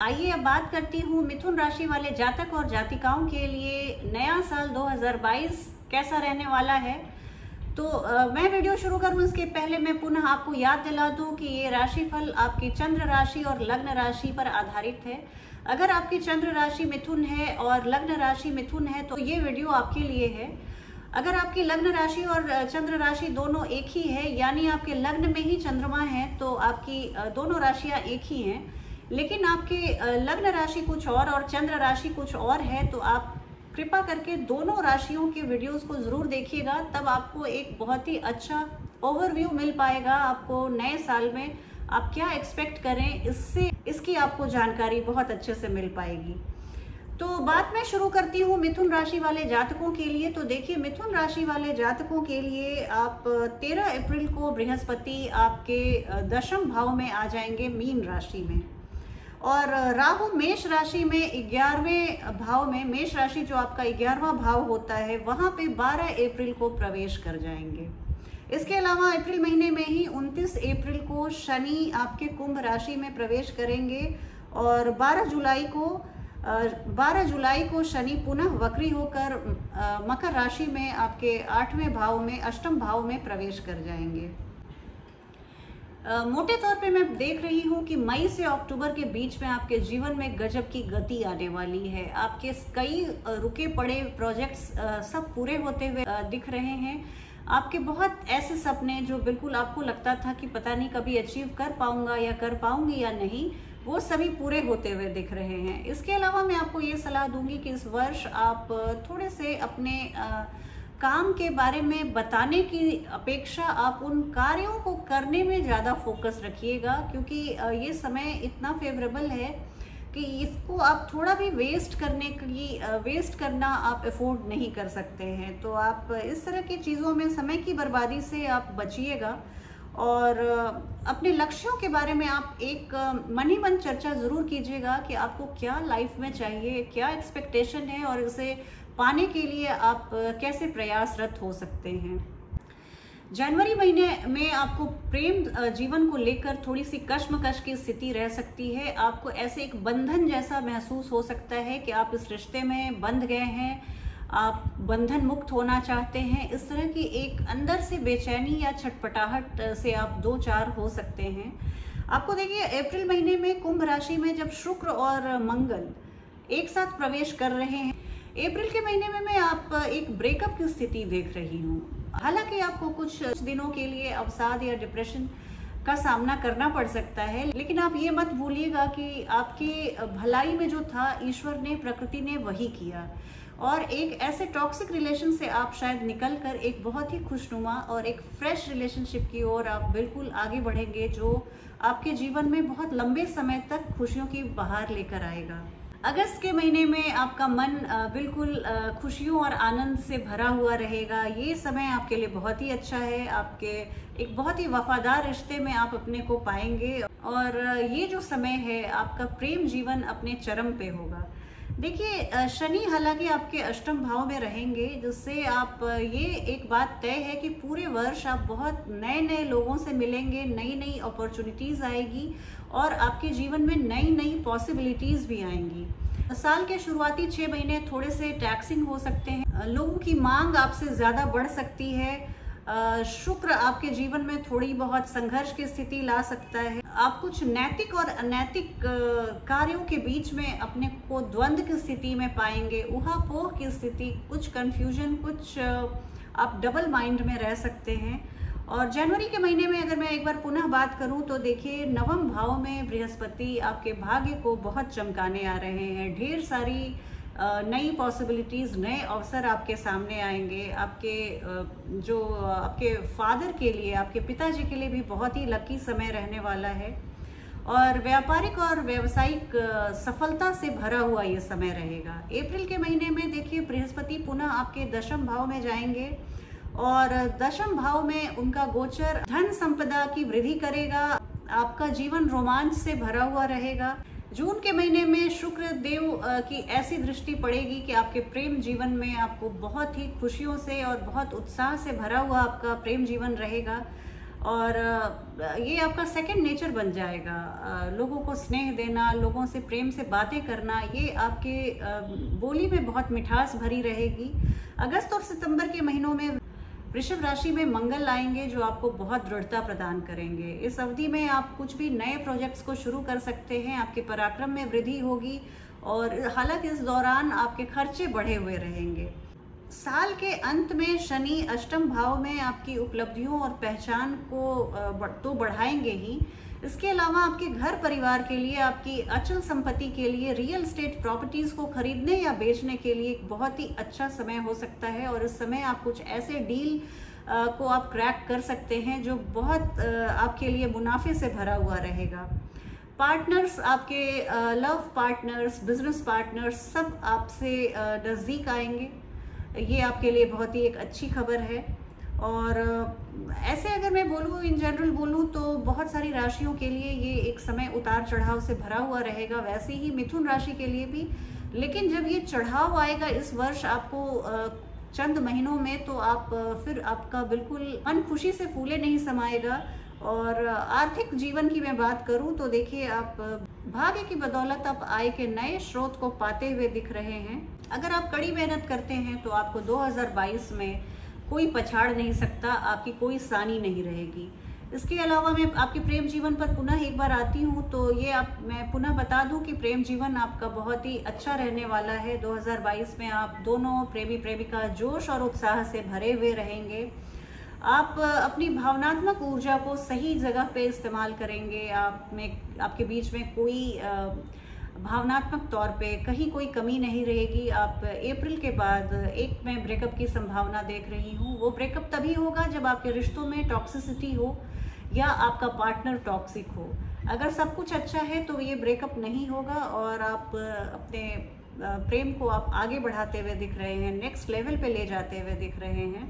आइए अब बात करती हूँ मिथुन राशि वाले जातक और जातिकाओं के लिए। नया साल 2022 कैसा रहने वाला है? तो आ, मैं वीडियो शुरू करूँ इसके पहले मैं पुनः आपको याद दिला दूँ कि ये राशिफल आपकी चंद्र राशि और लग्न राशि पर आधारित है। अगर आपकी चंद्र राशि मिथुन है और लग्न राशि मिथुन है तो ये वीडियो आपके लिए है। अगर आपकी लग्न राशि और चंद्र राशि दोनों एक ही है यानी आपके लग्न में ही चंद्रमा है तो आपकी दोनों राशियाँ एक ही हैं। लेकिन आपके लग्न राशि कुछ और और चंद्र राशि कुछ और है तो आप कृपा करके दोनों राशियों के वीडियोस को ज़रूर देखिएगा, तब आपको एक बहुत ही अच्छा ओवरव्यू मिल पाएगा आपको नए साल में। आप क्या एक्सपेक्ट करें, इससे, इसकी आपको जानकारी बहुत अच्छे से मिल पाएगी। तो बात मैं शुरू करती हूँ मिथुन राशि वाले जातकों के लिए। तो देखिए, मिथुन राशि वाले जातकों के लिए आप 13 अप्रैल को बृहस्पति आपके दशम भाव में आ जाएँगे मीन राशि में। और राहु मेष राशि में ग्यारहवें भाव में, मेष राशि जो आपका ग्यारहवा भाव होता है, वहाँ पे 12 अप्रैल को प्रवेश कर जाएँगे। इसके अलावा अप्रैल महीने में ही 29 अप्रैल को शनि आपके कुंभ राशि में प्रवेश करेंगे और 12 जुलाई को 12 जुलाई को शनि पुनः वक्री होकर मकर राशि में आपके आठवें भाव में, अष्टम भाव में प्रवेश कर जाएँगे। मोटे तौर पे मैं देख रही हूँ कि मई से अक्टूबर के बीच में आपके जीवन में गजब की गति आने वाली है। आपके कई रुके पड़े प्रोजेक्ट्स सब पूरे होते हुए दिख रहे हैं। आपके बहुत ऐसे सपने जो बिल्कुल आपको लगता था कि पता नहीं कभी अचीव कर पाऊँगा या कर पाऊँगी या नहीं वो सभी पूरे होते हुए दिख रहे हैं। इसके अलावा मैं आपको ये सलाह दूँगी कि इस वर्ष आप थोड़े से अपने आ, काम के बारे में बताने की अपेक्षा आप उन कार्यों को करने में ज़्यादा फोकस रखिएगा, क्योंकि ये समय इतना फेवरेबल है कि इसको आप थोड़ा भी वेस्ट करने की वेस्ट करना आप अफोर्ड नहीं कर सकते हैं। तो आप इस तरह की चीज़ों में समय की बर्बादी से आप बचिएगा और अपने लक्ष्यों के बारे में आप एक मन ही मन चर्चा ज़रूर कीजिएगा कि आपको क्या लाइफ में चाहिए, क्या एक्सपेक्टेशन है और इसे पाने के लिए आप कैसे प्रयासरत हो सकते हैं? जनवरी महीने में आपको प्रेम जीवन को लेकर थोड़ी सी कश्मकश की स्थिति रह सकती है। आपको ऐसे एक बंधन जैसा महसूस हो सकता है कि आप इस रिश्ते में बंध गए हैं, आप बंधन मुक्त होना चाहते हैं। इस तरह की एक अंदर से बेचैनी या छटपटाहट से आप दो चार हो सकते हैं। आपको देखिए, अप्रैल महीने में कुंभ राशि में जब शुक्र और मंगल एक साथ प्रवेश कर रहे हैं अप्रैल के महीने में मैं आप एक ब्रेकअप की स्थिति देख रही हूँ। हालाँकि आपको कुछ दिनों के लिए अवसाद या डिप्रेशन का सामना करना पड़ सकता है, लेकिन आप ये मत भूलिएगा कि आपकी भलाई में जो था, ईश्वर ने, प्रकृति ने वही किया। और एक ऐसे टॉक्सिक रिलेशन से आप शायद निकल कर एक बहुत ही खुशनुमा और एक फ्रेश रिलेशनशिप की ओर आप बिल्कुल आगे बढ़ेंगे, जो आपके जीवन में बहुत लंबे समय तक खुशियों की बहार लेकर आएगा। अगस्त के महीने में आपका मन बिल्कुल खुशियों और आनंद से भरा हुआ रहेगा। ये समय आपके लिए बहुत ही अच्छा है। आपके एक बहुत ही वफादार रिश्ते में आप अपने को पाएँगे। और ये जो समय है, आपका प्रेम जीवन अपने चरम पे होगा। देखिए शनि हालाँकि आपके अष्टम भाव में रहेंगे, जिससे आप ये एक बात तय है कि पूरे वर्ष आप बहुत नए नए लोगों से मिलेंगे नई नई अपॉर्चुनिटीज़ आएगी और आपके जीवन में नई नई पॉसिबिलिटीज़ भी आएँगी। साल के शुरुआती छः महीने थोड़े से टैक्सिंग हो सकते हैं। लोगों की मांग आपसे ज़्यादा बढ़ सकती है। शुक्र आपके जीवन में थोड़ी बहुत संघर्ष की स्थिति ला सकता है। आप कुछ नैतिक और अनैतिक कार्यों के बीच में अपने को द्वंद्व की स्थिति में पाएँगे उहापोह की स्थिति, कुछ कंफ्यूजन कुछ आप डबल माइंड में रह सकते हैं। और जनवरी के महीने में अगर मैं एक बार पुनः बात करूँ तो देखिए, नवम भाव में बृहस्पति आपके भाग्य को बहुत चमकाने आ रहे हैं। ढेर सारी नई पॉसिबिलिटीज़ नए अवसर आपके सामने आएँगे। आपके जो, आपके फादर के लिए, आपके पिताजी के लिए भी बहुत ही लकी समय रहने वाला है। और व्यापारिक और व्यवसायिक सफलता से भरा हुआ ये समय रहेगा। अप्रैल के महीने में देखिए, बृहस्पति पुनः आपके दशम भाव में जाएँगे और दशम भाव में उनका गोचर धन संपदा की वृद्धि करेगा। आपका जीवन रोमांच से भरा हुआ रहेगा। जून के महीने में शुक्र देव की ऐसी दृष्टि पड़ेगी कि आपके प्रेम जीवन में आपको बहुत ही खुशियों से और बहुत उत्साह से भरा हुआ आपका प्रेम जीवन रहेगा। और ये आपका सेकंड नेचर बन जाएगा। लोगों को स्नेह देना, लोगों से प्रेम से बातें करना, ये आपके बोली में बहुत मिठास भरी रहेगी। अगस्त और सितंबर के महीनों में वृषभ राशि में मंगल लाएँगे जो आपको बहुत दृढ़ता प्रदान करेंगे। इस अवधि में आप कुछ भी नए प्रोजेक्ट्स को शुरू कर सकते हैं, आपके पराक्रम में वृद्धि होगी और हालाँकि इस दौरान आपके खर्चे बढ़े हुए रहेंगे। साल के अंत में शनि अष्टम भाव में आपकी उपलब्धियों और पहचान को तो बढ़ाएँगे ही। इसके अलावा आपके घर परिवार के लिए, आपकी अचल संपत्ति के लिए रियल स्टेट प्रॉपर्टीज़ को खरीदने या बेचने के लिए एक बहुत ही अच्छा समय हो सकता है और इस समय आप कुछ ऐसे डील को आप क्रैक कर सकते हैं जो बहुत आपके लिए मुनाफे से भरा हुआ रहेगा। पार्टनर्स आपके लव पार्टनर्स बिज़नेस पार्टनर्स सब आपसे नज़दीक आएँगे। ये आपके लिए बहुत ही एक अच्छी खबर है। और ऐसे अगर मैं बोलूँ इन जनरल बोलूँ तो बहुत सारी राशियों के लिए ये एक समय उतार चढ़ाव से भरा हुआ रहेगा, वैसे ही मिथुन राशि के लिए भी। लेकिन जब ये चढ़ाव आएगा इस वर्ष आपको चंद महीनों में तो आप फिर आपका बिल्कुल मन खुशी से फूले नहीं समाएगा। और आर्थिक जीवन की मैं बात करूँ तो देखिए आप भाग्य की बदौलत आप आय के नए स्रोत को पाते हुए दिख रहे हैं। अगर आप कड़ी मेहनत करते हैं तो आपको 2022 में कोई पछाड़ नहीं सकता, आपकी कोई सानी नहीं रहेगी। इसके अलावा मैं आपके प्रेम जीवन पर पुनः एक बार आती हूँ तो ये आप, मैं पुनः बता दूँ कि प्रेम जीवन आपका बहुत ही अच्छा रहने वाला है। 2022 में आप दोनों प्रेमी प्रेमिका जोश और उत्साह से भरे हुए रहेंगे। आप अपनी भावनात्मक ऊर्जा को सही जगह पे इस्तेमाल करेंगे। आप में, आपके बीच में कोई भावनात्मक तौर पे कहीं कोई कमी नहीं रहेगी। आप अप्रैल के बाद एक मैं ब्रेकअप की संभावना देख रही हूँ। वो ब्रेकअप तभी होगा जब आपके रिश्तों में टॉक्सिसिटी हो या आपका पार्टनर टॉक्सिक हो। अगर सब कुछ अच्छा है तो ये ब्रेकअप नहीं होगा और आप अपने प्रेम को आप आगे बढ़ाते हुए दिख रहे हैं नेक्स्ट लेवल पे ले जाते हुए दिख रहे हैं।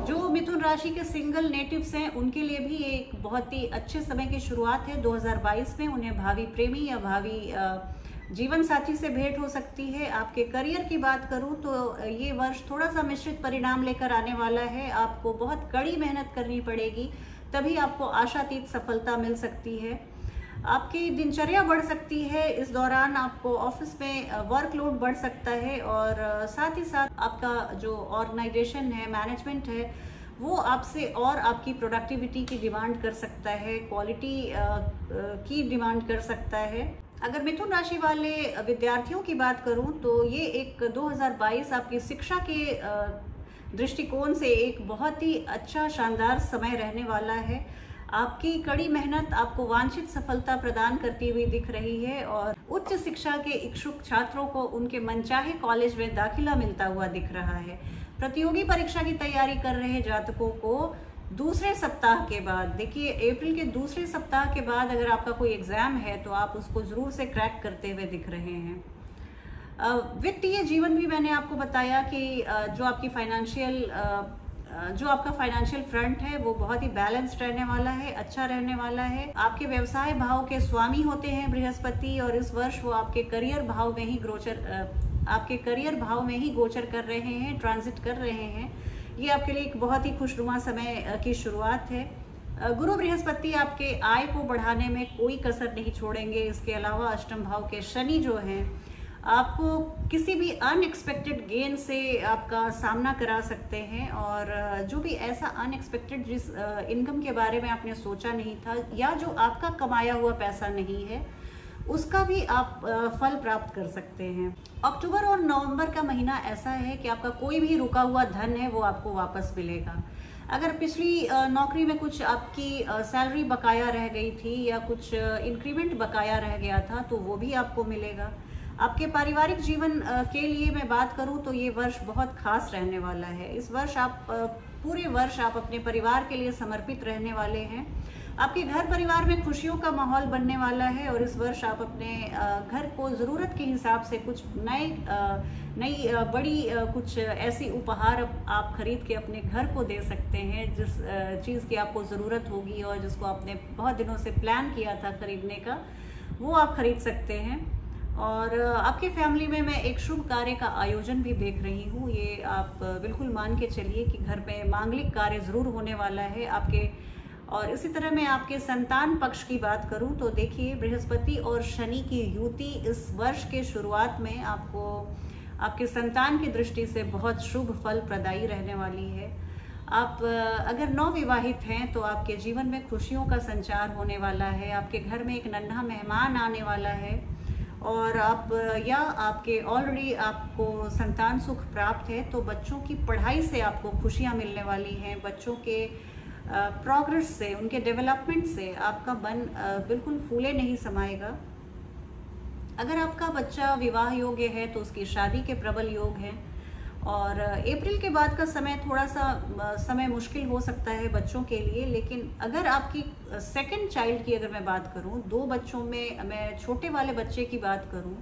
जो मिथुन राशि के सिंगल नेटिव्स हैं, उनके लिए भी एक बहुत ही अच्छे समय की शुरुआत है। 2022 में उन्हें भावी प्रेमी या भावी जीवन साथी से भेंट हो सकती है। आपके करियर की बात करूँ तो ये वर्ष थोड़ा सा मिश्रित परिणाम लेकर आने वाला है। आपको बहुत कड़ी मेहनत करनी पड़ेगी, तभी आपको आशातीत सफलता मिल सकती है। आपकी दिनचर्या बढ़ सकती है। इस दौरान आपको ऑफ़िस में वर्कलोड बढ़ सकता है और साथ ही साथ आपका जो ऑर्गेनाइजेशन है मैनेजमेंट है, वो आपसे और आपकी प्रोडक्टिविटी की डिमांड कर सकता है क्वालिटी की डिमांड कर सकता है। अगर मिथुन राशि वाले विद्यार्थियों की बात करूँ तो ये एक 2022 आपकी शिक्षा के दृष्टिकोण से एक बहुत ही अच्छा शानदार समय रहने वाला है। आपकी कड़ी मेहनत आपको वांछित सफलता प्रदान करती हुई दिख रही है और उच्च शिक्षा के इच्छुक छात्रों को उनके मनचाहे कॉलेज में दाखिला मिलता हुआ दिख रहा है। प्रतियोगी परीक्षा की तैयारी कर रहे जातकों को दूसरे सप्ताह के बाद, देखिए, अप्रैल के दूसरे सप्ताह के बाद अगर आपका कोई एग्ज़ाम है तो आप उसको ज़रूर से क्रैक करते हुए दिख रहे हैं। वित्तीय जीवन भी मैंने आपको बताया कि जो आपकी फाइनेंशियल जो आपका फाइनेंशियल फ्रंट है, वो बहुत ही बैलेंस्ड रहने वाला है अच्छा रहने वाला है। आपके व्यवसाय भाव के स्वामी होते हैं बृहस्पति और इस वर्ष वो आपके करियर भाव में ही गोचर आपके करियर भाव में ही गोचर कर रहे हैं ट्रांजिट कर रहे हैं। ये आपके लिए एक बहुत ही खुशनुमा समय की शुरुआत है। गुरु बृहस्पति आपके आय को बढ़ाने में कोई कसर नहीं छोड़ेंगे। इसके अलावा अष्टम भाव के शनि जो हैं आपको किसी भी अनएक्सपेक्टेड गेन से आपका सामना करा सकते हैं और जो भी ऐसा अनएक्सपेक्टेड जिस इनकम के बारे में आपने सोचा नहीं था या जो आपका कमाया हुआ पैसा नहीं है, उसका भी आप फल प्राप्त कर सकते हैं। अक्टूबर और नवंबर का महीना ऐसा है कि आपका कोई भी रुका हुआ धन है वो आपको वापस मिलेगा। अगर पिछली नौकरी में कुछ आपकी सैलरी बकाया रह गई थी या कुछ इंक्रीमेंट बकाया रह गया था तो वो भी आपको मिलेगा। आपके पारिवारिक जीवन के लिए मैं बात करूँ तो ये वर्ष बहुत खास रहने वाला है। इस वर्ष आप पूरे वर्ष आप अपने परिवार के लिए समर्पित रहने वाले हैं। आपके घर परिवार में खुशियों का माहौल बनने वाला है और इस वर्ष आप अपने घर को ज़रूरत के हिसाब से कुछ नए नई बड़ी कुछ ऐसी उपहार आप खरीद के अपने घर को दे सकते हैं, जिस चीज़ की आपको ज़रूरत होगी और जिसको आपने बहुत दिनों से प्लान किया था खरीदने का, वो आप खरीद सकते हैं। और आपके फैमिली में मैं एक शुभ कार्य का आयोजन भी देख रही हूँ। ये आप बिल्कुल मान के चलिए कि घर में मांगलिक कार्य ज़रूर होने वाला है आपके। और इसी तरह मैं आपके संतान पक्ष की बात करूँ तो देखिए, बृहस्पति और शनि की युति इस वर्ष के शुरुआत में आपको, आपके संतान की दृष्टि से बहुत शुभ फल प्रदायी रहने वाली है। आप अगर नौ विवाहित हैं तो आपके जीवन में खुशियों का संचार होने वाला है, आपके घर में एक नन्हा मेहमान आने वाला है। और आप, या आपके ऑलरेडी आपको संतान सुख प्राप्त है तो बच्चों की पढ़ाई से आपको खुशियाँ मिलने वाली हैं। बच्चों के प्रोग्रेस से, उनके डेवलपमेंट से आपका मन बिल्कुल फूले नहीं समाएगा। अगर आपका बच्चा विवाह योग्य है तो उसकी शादी के प्रबल योग हैं। और अप्रैल के बाद का समय थोड़ा सा समय मुश्किल हो सकता है बच्चों के लिए, लेकिन अगर आपकी सेकंड चाइल्ड की अगर मैं बात करूँ, दो बच्चों में मैं छोटे वाले बच्चे की बात करूँ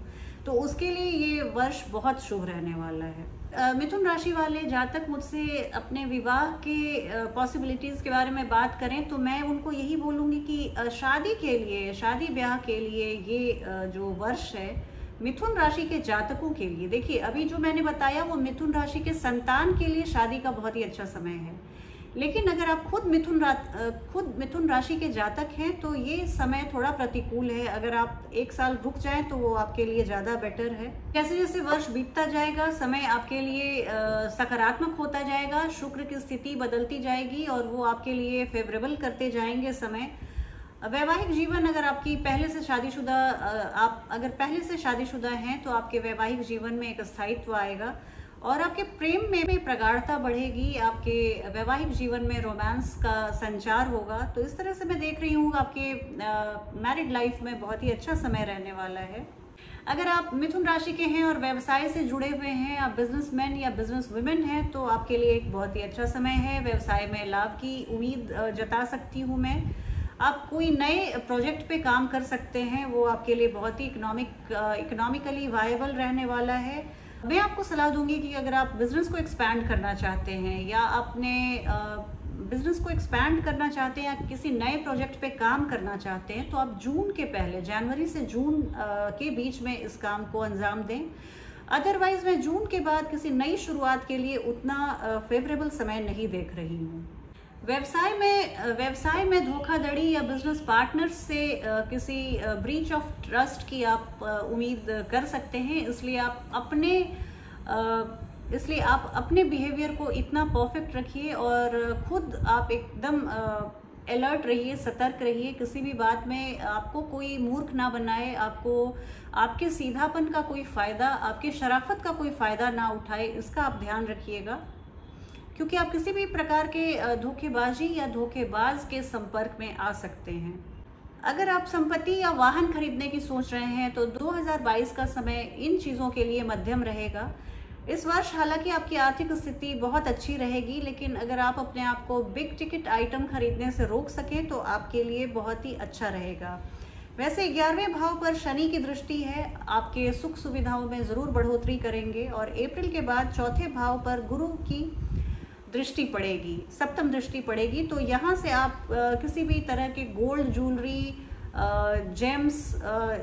तो उसके लिए ये वर्ष बहुत शुभ रहने वाला है। मिथुन राशि वाले जहाँ तक मुझसे अपने विवाह के पॉसिबिलिटीज़ के बारे में बात करें तो मैं उनको यही बोलूँगी कि शादी के लिए, शादी ब्याह के लिए ये जो वर्ष है मिथुन राशि के जातकों के लिए। देखिए, अभी जो मैंने बताया, वो मिथुन राशि के संतान के लिए शादी का बहुत ही अच्छा समय है। लेकिन अगर आप खुद मिथुन खुद मिथुन राशि के जातक हैं तो ये समय थोड़ा प्रतिकूल है। अगर आप एक साल रुक जाएँ तो वो आपके लिए ज़्यादा बेटर है। जैसे जैसे वर्ष बीतता जाएगा, समय आपके लिए सकारात्मक होता जाएगा, शुक्र की स्थिति बदलती जाएगी और वो आपके लिए फेवरेबल करते जाएँगे समय। वैवाहिक जीवन अगर आपकी पहले से शादीशुदा आप अगर पहले से शादीशुदा हैं तो आपके वैवाहिक जीवन में एक स्थायित्व आएगा और आपके प्रेम में भी प्रगाढ़ता बढ़ेगी, आपके वैवाहिक जीवन में रोमांस का संचार होगा। तो इस तरह से मैं देख रही हूँ, आपके मैरिड लाइफ में बहुत ही अच्छा समय रहने वाला है। अगर आप मिथुन राशि के हैं और व्यवसाय से जुड़े हुए हैं, आप बिजनेसमैन या बिज़नेस वुमेन हैं तो आपके लिए एक बहुत ही अच्छा समय है। व्यवसाय में लाभ की उम्मीद जता सकती हूँ मैं। आप कोई नए प्रोजेक्ट पे काम कर सकते हैं, वो आपके लिए बहुत ही इकोनॉमिक इकोनॉमिकली वायबल रहने वाला है। मैं आपको सलाह दूँगी कि अगर आप बिज़नेस को एक्सपैंड करना चाहते हैं, या अपने बिज़नेस को एक्सपैंड करना चाहते हैं, या किसी नए प्रोजेक्ट पे काम करना चाहते हैं तो आप जून के पहले, जनवरी से जून के बीच में इस काम को अंजाम दें। अदरवाइज़ मैं जून के बाद किसी नई शुरुआत के लिए उतना फेवरेबल समय नहीं देख रही हूँ। व्यवसाय में व्यवसाय में धोखाधड़ी या बिज़नेस पार्टनर्स से किसी ब्रीच ऑफ़ ट्रस्ट की आप उम्मीद कर सकते हैं। इसलिए आप अपने इसलिए आप अपने बिहेवियर को इतना परफेक्ट रखिए और खुद आप एकदम अलर्ट रहिए, सतर्क रहिए। किसी भी बात में आपको कोई मूर्ख ना बनाए, आपको, आपके सीधापन का कोई फ़ायदा, आपके शराफत का कोई फ़ायदा ना उठाए, इसका आप ध्यान रखिएगा। क्योंकि आप किसी भी प्रकार के धोखेबाजी या धोखेबाज के संपर्क में आ सकते हैं। अगर आप संपत्ति या वाहन खरीदने की सोच रहे हैं तो 2022 का समय इन चीज़ों के लिए मध्यम रहेगा। इस वर्ष हालाँकि आपकी आर्थिक स्थिति बहुत अच्छी रहेगी, लेकिन अगर आप अपने आप को बिग टिकट आइटम खरीदने से रोक सकें तो आपके लिए बहुत ही अच्छा रहेगा। वैसे ग्यारहवें भाव पर शनि की दृष्टि है। आपके सुख सुविधाओं में ज़रूर बढ़ोतरी करेंगे और अप्रैल के बाद चौथे भाव पर गुरु की दृष्टि पड़ेगी, सप्तम दृष्टि पड़ेगी तो यहाँ से आप किसी भी तरह के गोल्ड, ज्वेलरी जेम्स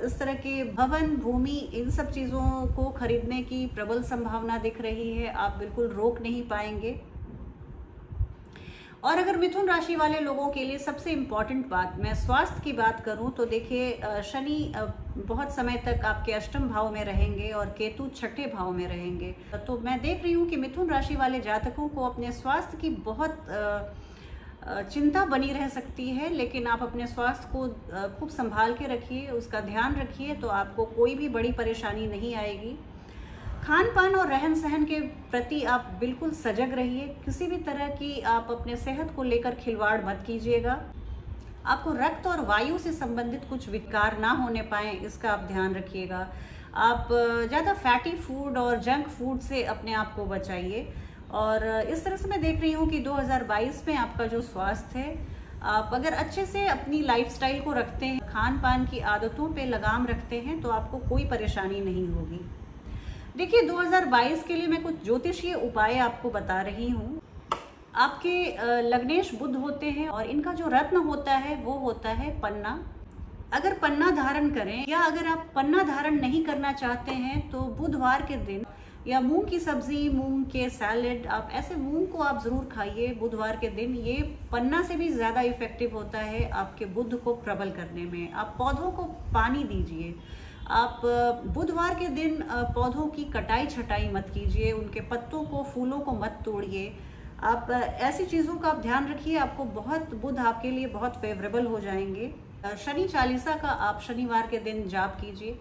इस तरह के भवन, भूमि, इन सब चीज़ों को खरीदने की प्रबल संभावना दिख रही है। आप बिल्कुल रोक नहीं पाएँगे। और अगर मिथुन राशि वाले लोगों के लिए सबसे इंपॉर्टेंट बात, मैं स्वास्थ्य की बात करूँ तो देखिए शनि बहुत समय तक आपके अष्टम भाव में रहेंगे और केतु छठे भाव में रहेंगे। तो मैं देख रही हूँ कि मिथुन राशि वाले जातकों को अपने स्वास्थ्य की बहुत चिंता बनी रह सकती है, लेकिन आप अपने स्वास्थ्य को खूब संभाल के रखिए, उसका ध्यान रखिए तो आपको कोई भी बड़ी परेशानी नहीं आएगी। खान पान और रहन सहन के प्रति आप बिल्कुल सजग रहिए। किसी भी तरह की आप अपने सेहत को लेकर खिलवाड़ मत कीजिएगा। आपको रक्त और वायु से संबंधित कुछ विकार ना होने पाए, इसका आप ध्यान रखिएगा। आप ज़्यादा फैटी फ़ूड और जंक फ़ूड से अपने आप को बचाइए। और इस तरह से मैं देख रही हूँ कि 2022 में आपका जो स्वास्थ्य है, आप अगर अच्छे से अपनी लाइफस्टाइल को रखते हैं खान पान की आदतों पे लगाम रखते हैं तो आपको कोई परेशानी नहीं होगी। देखिए 2022 के लिए मैं कुछ ज्योतिषीय उपाय आपको बता रही हूँ। आपके लग्नेश बुद्ध होते हैं और इनका जो रत्न होता है, वो होता है पन्ना। अगर पन्ना धारण करें या अगर आप पन्ना धारण नहीं करना चाहते हैं तो बुधवार के दिन या मूंग की सब्ज़ी, मूंग के सैलेड, आप ऐसे मूंग को आप ज़रूर खाइए। बुधवार के दिन ये पन्ना से भी ज़्यादा इफ़ेक्टिव होता है आपके बुद्ध को प्रबल करने में। आप पौधों को पानी दीजिए। आप बुधवार के दिन पौधों की कटाई छटाई मत कीजिए, उनके पत्तों को, फूलों को मत तोड़िए। आप ऐसी चीज़ों का आप ध्यान रखिए, आपको बहुत, बुध आपके लिए बहुत फेवरेबल हो जाएँगे। शनि चालीसा का आप शनिवार के दिन जाप कीजिए।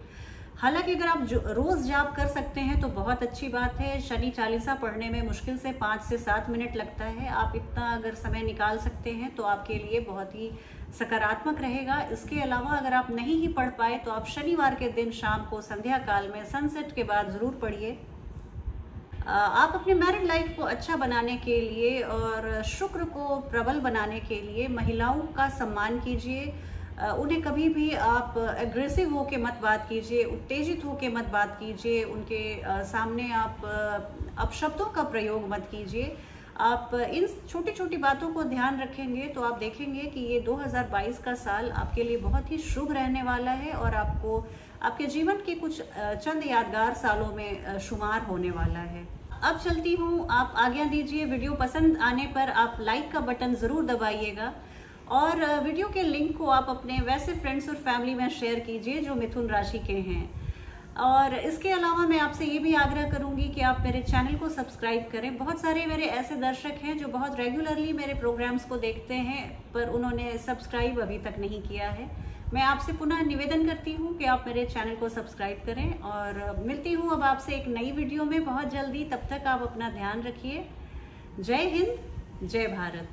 हालाँकि अगर आप रोज जाप कर सकते हैं तो बहुत अच्छी बात है। शनि चालीसा पढ़ने में मुश्किल से पाँच से सात मिनट लगता है। आप इतना अगर समय निकाल सकते हैं तो आपके लिए बहुत ही सकारात्मक रहेगा। इसके अलावा अगर आप नहीं ही पढ़ पाए तो आप शनिवार के दिन शाम को संध्या काल में सनसेट के बाद ज़रूर पढ़िए। आप अपने मैरिड लाइफ को अच्छा बनाने के लिए और शुक्र को प्रबल बनाने के लिए महिलाओं का सम्मान कीजिए। उन्हें कभी भी आप एग्रेसिव हो के मत बात कीजिए, उत्तेजित हो के मत बात कीजिए, उनके सामने आप अपशब्दों का प्रयोग मत कीजिए। आप इन छोटी छोटी बातों को ध्यान रखेंगे तो आप देखेंगे कि ये 2022 का साल आपके लिए बहुत ही शुभ रहने वाला है और आपको, आपके जीवन के कुछ चंद यादगार सालों में शुमार होने वाला है। अब चलती हूँ, आप आज्ञा दीजिए, वीडियो पसंद आने पर आप लाइक का बटन ज़रूर दबाइएगा। और वीडियो के लिंक को आप अपने वैसे फ्रेंड्स और फैमिली में शेयर कीजिए जो मिथुन राशि के हैं। और इसके अलावा मैं आपसे ये भी आग्रह करूँगी कि आप मेरे चैनल को सब्सक्राइब करें। बहुत सारे मेरे ऐसे दर्शक हैं जो बहुत रेगुलरली मेरे प्रोग्राम्स को देखते हैं, पर उन्होंने सब्सक्राइब अभी तक नहीं किया है। मैं आपसे पुनः निवेदन करती हूँ कि आप मेरे चैनल को सब्सक्राइब करें और मिलती हूँ अब आपसे एक नई वीडियो में। बहुत जल्दी तब तक आप अपना ध्यान रखिए। जय हिंद, जय भारत।